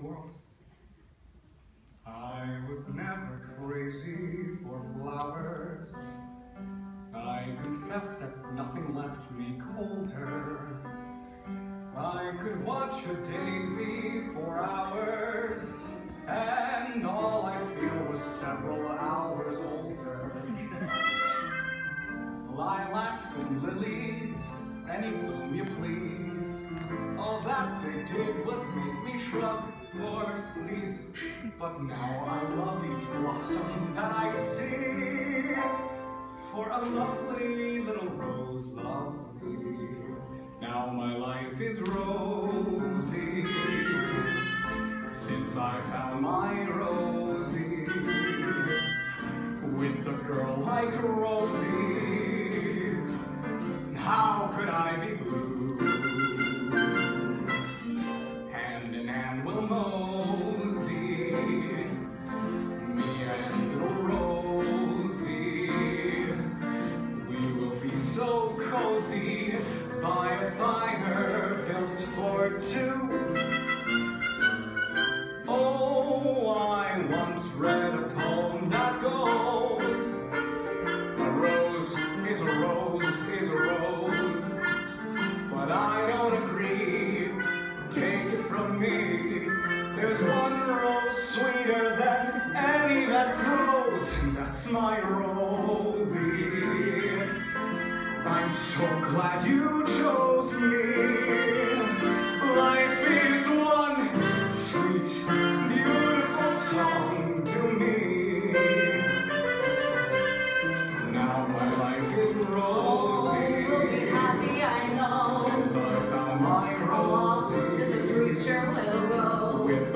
the world. I was never crazy for flowers. I confess that nothing left me colder. I could watch a daisy for hours, and all I feel was several hours older. Lilacs and lilies, any bloom you please, all that they did was me shrug or sneeze. But now I love each blossom that I see. For a lovely little rose loves me. Now my life is rosy. Since I found my Rosie. With a girl like Rosie. We'll mosey, me and Rosie. We will be so cozy by a fire built for two. That grows, and that's my Rosie. I'm so glad you chose me. Life is one sweet, beautiful song to me. Now my life is Oh, we'll be happy, I know. Since I found my Off to the future we'll go. With